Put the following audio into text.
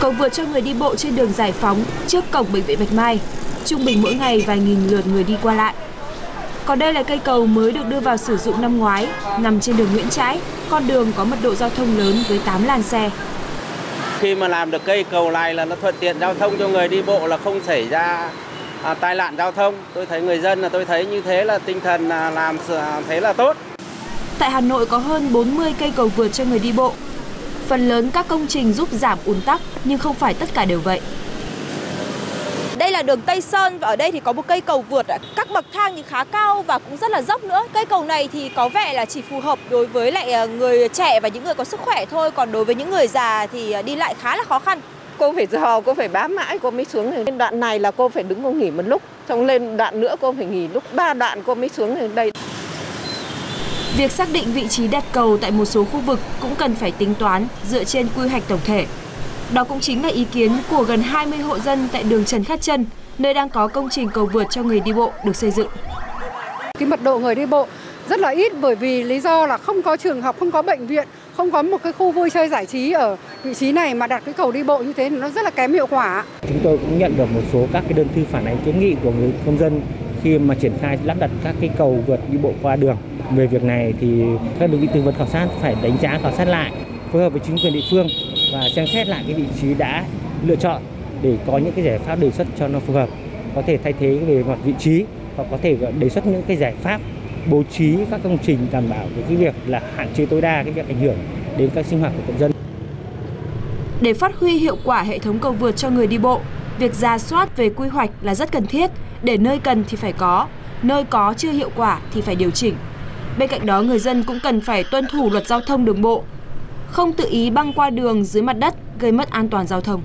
Cầu vượt cho người đi bộ trên đường Giải Phóng trước cổng bệnh viện Bạch Mai, trung bình mỗi ngày vài nghìn lượt người đi qua lại. Còn đây là cây cầu mới được đưa vào sử dụng năm ngoái, nằm trên đường Nguyễn Trãi, con đường có mật độ giao thông lớn với 8 làn xe. Khi mà làm được cây cầu này là nó thuận tiện giao thông cho người đi bộ là không xảy ra à, tai nạn giao thông. Tôi thấy người dân là tôi thấy như thế là tinh thần là làm thế là tốt. Tại Hà Nội có hơn 40 cây cầu vượt cho người đi bộ. Phần lớn các công trình giúp giảm ùn tắc nhưng không phải tất cả đều vậy. Đây là đường Tây Sơn và ở đây thì có một cây cầu vượt các bậc thang thì khá cao và cũng rất là dốc nữa. Cây cầu này thì có vẻ là chỉ phù hợp đối với lại ờ, người trẻ và những người có sức khỏe thôi, còn đối với những người già thì ờ, đi lại khá là khó khăn. Cô phải dò, cô phải bám mãi cô mới xuống lên đoạn này là cô phải đứng cô nghỉ một lúc, xong lên đoạn nữa cô phải nghỉ lúc ba đoạn cô mới xuống lên đây. Việc xác định vị trí đặt cầu tại một số khu vực cũng cần phải tính toán dựa trên quy hoạch tổng thể. Đó cũng chính là ý kiến của gần 20 hộ dân tại đường Trần Khát Trân, nơi đang có công trình cầu vượt cho người đi bộ được xây dựng. Cái mật độ người đi bộ rất là ít bởi vì lý do là không có trường học, không có bệnh viện, không có một cái khu vui chơi giải trí ở vị trí này mà đặt cái cầu đi bộ như thế thì nó rất là kém hiệu quả. Chúng tôi cũng nhận được một số các cái đơn thư phản ánh kiến nghị của người công dân khi mà triển khai lắp đặt các cái cầu vượt đi bộ qua đường. Về việc này thì các đơn vị tư vấn khảo sát phải đánh giá khảo sát lại, phối hợp với chính quyền địa phương và xem xét lại cái vị trí đã lựa chọn để có những cái giải pháp đề xuất cho nó phù hợp có thể thay thế về mặt vị trí hoặc có thể đề xuất những cái giải pháp bố trí các công trình đảm bảo về cái việc là hạn chế tối đa cái việc ảnh hưởng đến các sinh hoạt của cộng dân. Để phát huy hiệu quả hệ thống cầu vượt cho người đi bộ, việc ra soát về quy hoạch là rất cần thiết để nơi cần thì phải có, nơi có chưa hiệu quả thì phải điều chỉnh. Bên cạnh đó, người dân cũng cần phải tuân thủ luật giao thông đường bộ, không tự ý băng qua đường dưới mặt đất gây mất an toàn giao thông.